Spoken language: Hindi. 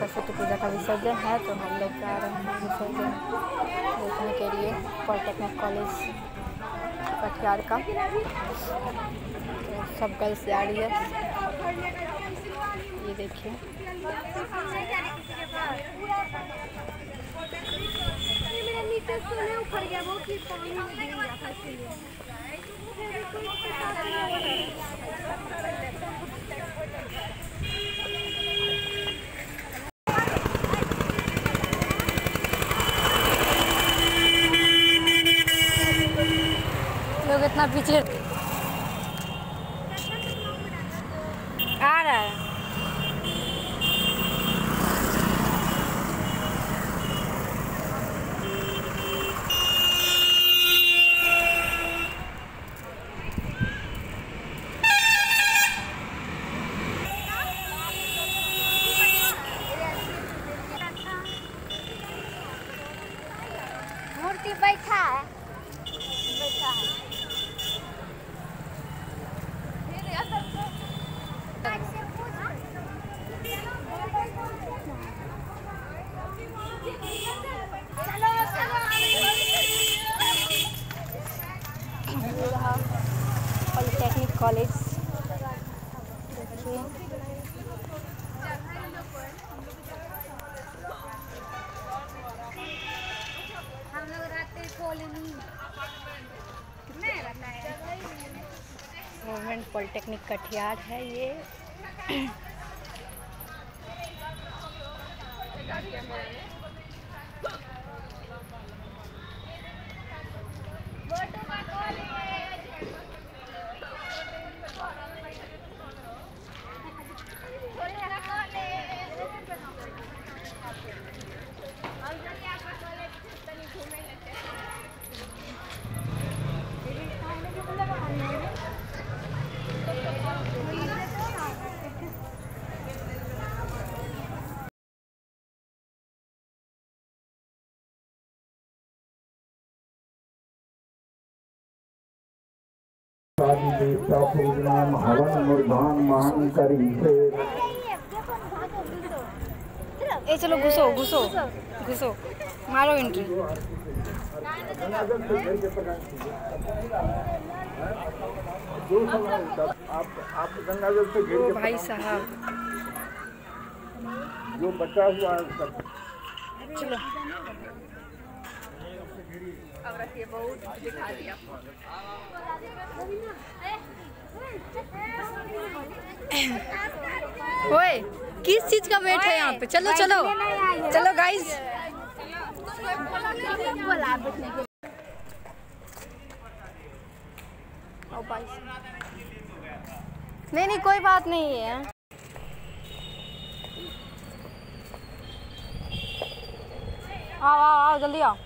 सरस्वती पूजा का विसर्जन है तो हम लोग जा रहे हैं विसर्जन देखने के लिए पॉलिटेक्निक कॉलेज कटिहार का तो सब गर्ल्स जा रही है ये देखिए गया वो कि पानी में इतना पीछे। आ रहा है। मूर्ति बैठा है। बैठा है। Polytechnic college. Government polytechnic Katihar है ये। देवता पूजनाम हवन मुर्धान महान करी से ए चलो घुसो घुसो घुसो। मारो एंट्री आप आप से ओ भाई साहब। जो बचा हुआ है सब चलो ओए किस चीज़ का वेट है यहाँ पे? चलो चलो। चलो गाइस नहीं नहीं कोई बात नहीं है। आओ आओ आओ जल्दी आओ।